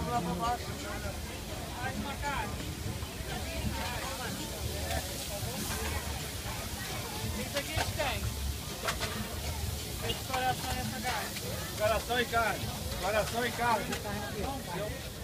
Vamos lá para baixo. Mais pra cá. Isso aqui a gente tem. Esse coração e essa carne. Coração e carne. Coração e carne.